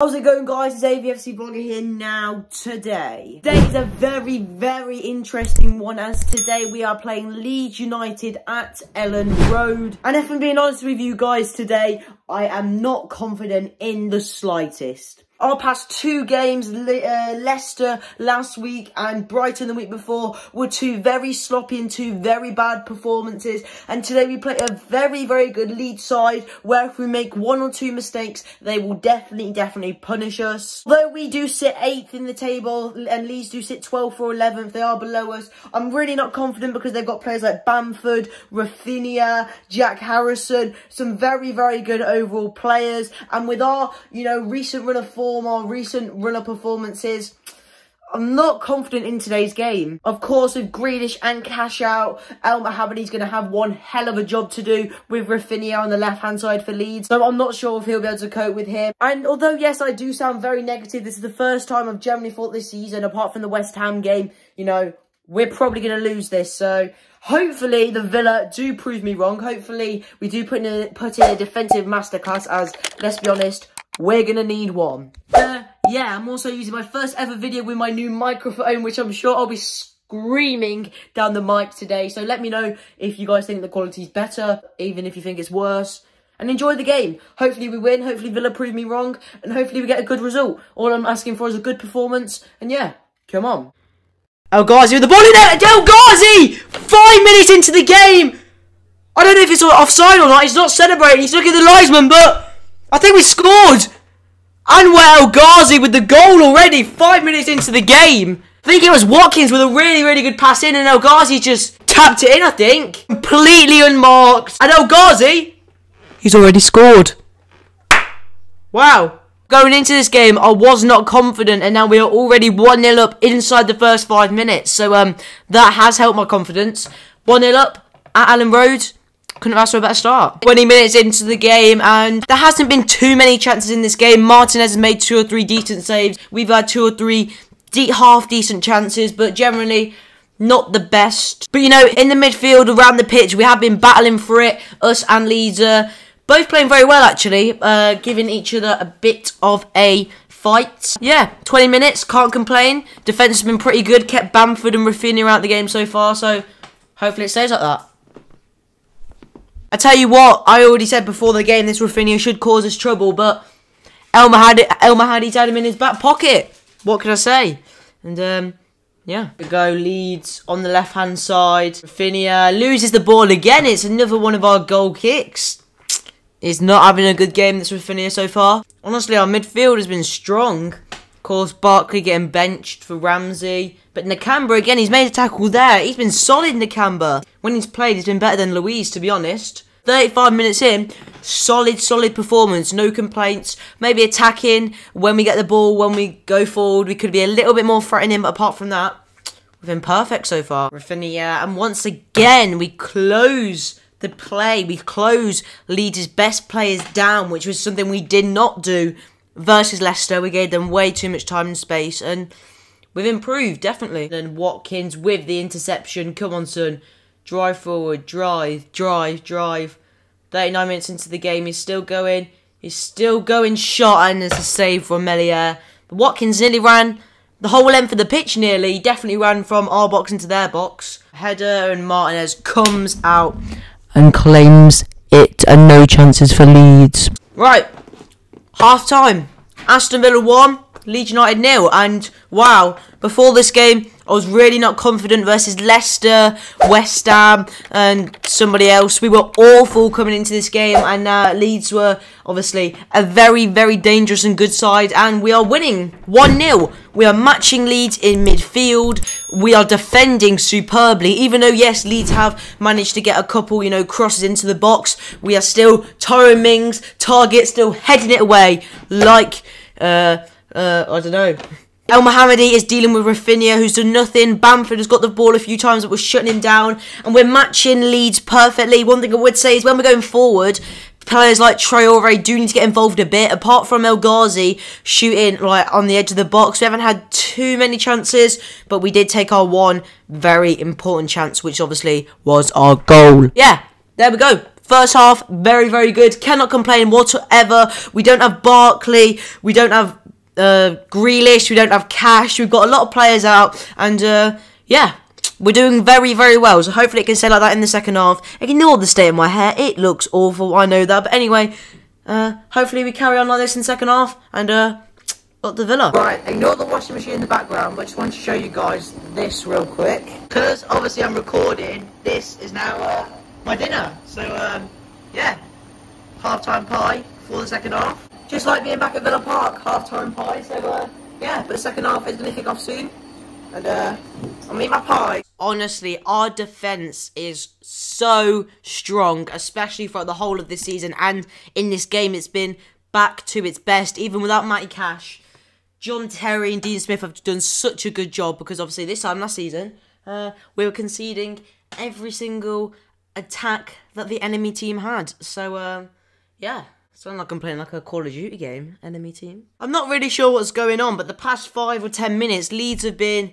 How's it going guys? It's AVFC Vlogger here now today. Today is a very, very interesting one as today we are playing Leeds United at Elland Road. And if I'm being honest with you guys today, I am not confident in the slightest. Our past two games, Le uh, Leicester last week and Brighton the week before, were two very sloppy and two very bad performances. And today we play a very, very good lead side where if we make one or two mistakes, they will definitely, definitely punish us. Though we do sit 8th in the table and Leeds do sit 12th or 11th, they are below us. I'm really not confident because they've got players like Bamford, Raphinha, Jack Harrison, some very, very good overall players. And with our, you know, recent run of form, recent run-up performances, I'm not confident in today's game. Of course, with Grealish and cash out, El Mohammadi's going to have one hell of a job to do with Raphinha on the left-hand side for Leeds. So I'm not sure if he'll be able to cope with him. And although, yes, I do sound very negative, this is the first time I've generally thought this season, apart from the West Ham game, you know, we're probably going to lose this. So hopefully the Villa do prove me wrong. Hopefully we do put in a, put in a defensive masterclass as, let's be honest, we're gonna need one. Uh, yeah, I'm also using my first ever video with my new microphone, which I'm sure I'll be screaming down the mic today. So let me know if you guys think the quality is better, even if you think it's worse. And enjoy the game. Hopefully we win, hopefully Villa prove me wrong, and hopefully we get a good result. All I'm asking for is a good performance, and yeah, come on. El Ghazi with the ball in there! El Ghazi! Five minutes into the game! I don't know if it's offside or not, he's not celebrating, he's looking at the linesman, but... I think we scored! Anwar Ghazi with the goal already, five minutes into the game. I think it was Watkins with a really, really good pass in, and El Ghazi just tapped it in, I think. Completely unmarked. And El Ghazi, he's already scored. Wow. Going into this game, I was not confident, and now we are already 1-0 up inside the first five minutes. So um, that has helped my confidence. 1-0 up at Elland Road couldn't have asked for a better start. 20 minutes into the game, and there hasn't been too many chances in this game. Martinez has made two or three decent saves. We've had two or three de half decent chances, but generally not the best. But you know, in the midfield around the pitch, we have been battling for it, us and Leeds. Both playing very well, actually, uh, giving each other a bit of a fight. Yeah, 20 minutes, can't complain. Defence has been pretty good, kept Bamford and Raphinha out the game so far, so hopefully it stays like that. I tell you what, I already said before the game this Raphinha should cause us trouble, but Elmer had it. Elmer had him in his back pocket. What can I say? And um, yeah, we go Leeds on the left hand side. Raphinha loses the ball again. It's another one of our goal kicks. He's not having a good game. This Raphinha so far. Honestly, our midfield has been strong. Of course, Barkley getting benched for Ramsey. But Nakamba, again, he's made a tackle there. He's been solid, Nakamba. When he's played, he's been better than Luiz, to be honest. 35 minutes in, solid, solid performance, no complaints. Maybe attacking when we get the ball, when we go forward, we could be a little bit more threatening, but apart from that, we've been perfect so far. Raphinha, and once again, we close the play. We close Leeds' best players down, which was something we did not do versus Leicester. We gave them way too much time and space, and We've improved, definitely. Then Watkins with the interception. Come on, son. Drive forward. Drive, drive, drive. 39 minutes into the game. He's still going. He's still going shot. And there's a save from Meslier. Watkins nearly ran the whole length of the pitch nearly. He definitely ran from our box into their box. Header and Martinez comes out and claims it and no chances for Leeds. Right. Half time. Aston Villa 1, Leeds United nil. And wow, before this game, I was really not confident versus Leicester, West Ham, and somebody else. We were awful coming into this game, and uh, Leeds were obviously a very, very dangerous and good side, and we are winning 1 0. We are matching Leeds in midfield. We are defending superbly, even though, yes, Leeds have managed to get a couple, you know, crosses into the box. We are still Tyrone Mings, Targett, still heading it away like. Uh, uh, I don't know. El Mohammadi is dealing with Raphinha, who's done nothing. Bamford has got the ball a few times, but we're shutting him down. And we're matching Leeds perfectly. One thing I would say is when we're going forward, players like Traore do need to get involved a bit. Apart from El Ghazi shooting like on the edge of the box, we haven't had too many chances, but we did take our one very important chance, which obviously was our goal. Yeah, there we go. First half, very, very good. Cannot complain whatsoever. We don't have Barkley. We don't have uh, Grealish. We don't have Cash. We've got a lot of players out. And, uh, yeah, we're doing very, very well. So hopefully it can stay like that in the second half. Ignore the state of my hair. It looks awful. I know that. But anyway, uh, hopefully we carry on like this in the second half. And, uh, up the villa. Right, ignore the washing machine in the background, but I just want to show you guys this real quick. Because obviously I'm recording, this is now uh, my dinner. So, um, yeah, half-time pie for the second half. Just like being back at Villa Park, half-time pie. So, uh, yeah, but the second half is going to kick off soon. And, uh, I'll eat my pie. Honestly, our defence is so strong, especially for the whole of this season. And in this game, it's been back to its best, even without Matty Cash. John Terry and Dean Smith have done such a good job because obviously this time last season, uh, we were conceding every single attack that the enemy team had. So, uh, yeah. Like I'm playing like a Call of Duty game, enemy team. I'm not really sure what's going on, but the past five or ten minutes, Leeds have been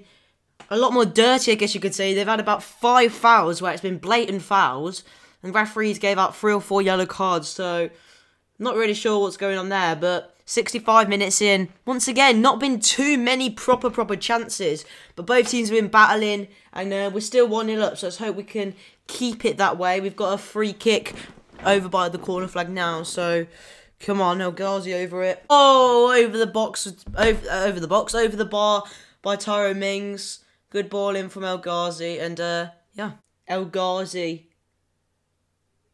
a lot more dirty, I guess you could say. They've had about five fouls where it's been blatant fouls, and referees gave out three or four yellow cards, so not really sure what's going on there, but 65 minutes in, once again, not been too many proper, proper chances. But both teams have been battling, and uh, we're still 1 0 up, so let's hope we can keep it that way. We've got a free kick over by the corner flag now, so come on, El Ghazi over it. Oh, over the box, over, over the box, over the bar by Tyrone Mings. Good ball in from El Ghazi, and uh, yeah, El Ghazi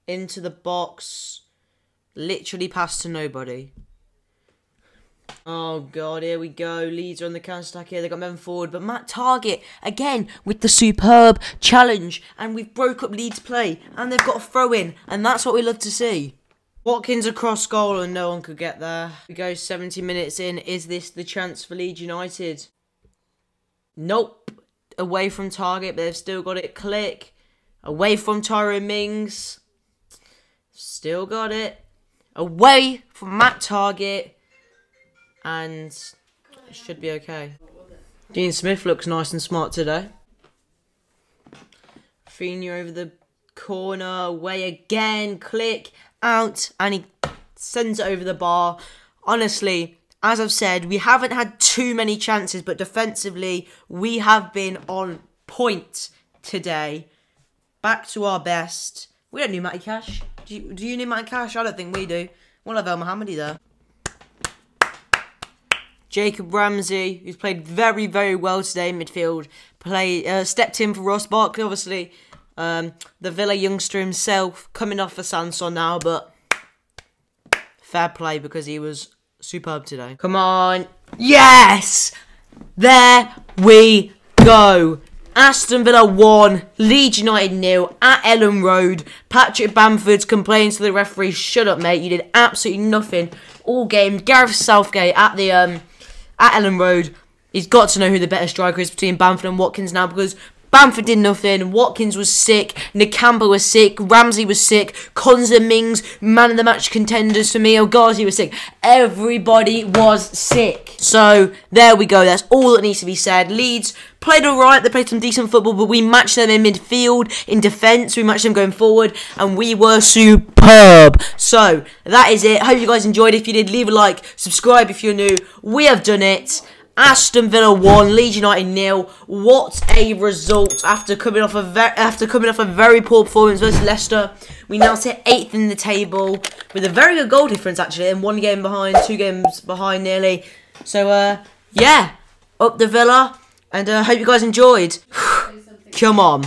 into the box, literally passed to nobody. Oh god, here we go. Leeds are on the counter attack here. They got men forward, but Matt Targett again with the superb challenge, and we've broke up Leeds play, and they've got a throw in, and that's what we love to see. Watkins across goal, and no one could get there. We go 70 minutes in. Is this the chance for Leeds United? Nope. Away from Targett, but they've still got it. Click. Away from Tyrone Mings. Still got it. Away from Matt Targett and should be okay. Dean Smith looks nice and smart today. Fina over the corner, away again, click, out, and he sends it over the bar. Honestly, as I've said, we haven't had too many chances, but defensively, we have been on point today. Back to our best. We don't need Matty Cash. Do you, do you need Matty Cash? I don't think we do. We'll have El Mohammadi there. Jacob Ramsey, who's played very, very well today in midfield, play uh, stepped in for Ross Barkley, obviously. Um, the Villa youngster himself, coming off for Sanson now, but fair play because he was superb today. Come on. Yes! There we go. Aston Villa 1, Leeds United nil at Elland Road. Patrick Bamford's complains to the referee, shut up mate, you did absolutely nothing all game. Gareth Southgate at the um at Elland Road. He's got to know who the better striker is between Bamford and Watkins now because Bamford did nothing. Watkins was sick. Nakamba was sick. Ramsey was sick. Konsa Mings, man of the match contenders for me. Oh, El Ghazi was sick. Everybody was sick. So there we go. That's all that needs to be said. Leeds played alright. They played some decent football, but we matched them in midfield, in defence. We matched them going forward, and we were superb. So that is it. Hope you guys enjoyed. If you did, leave a like, subscribe if you're new. We have done it. Aston Villa won, Leeds United nil. What a result after coming off a after coming off a very poor performance versus Leicester. We now sit eighth in the table with a very good goal difference actually, and one game behind, two games behind nearly. So uh, yeah, up the Villa, and I uh, hope you guys enjoyed. Come on.